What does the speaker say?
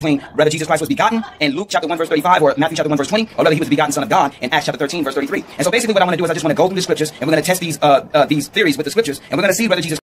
between whether Jesus Christ was begotten in Luke chapter 1 verse 35 or Matthew chapter 1 verse 20 or whether he was begotten son of God in Acts chapter 13 verse 33. And so basically what I want to do is I just want to go through the scriptures and we're going to test these uh, uh, these theories with the scriptures and we're going to see whether Jesus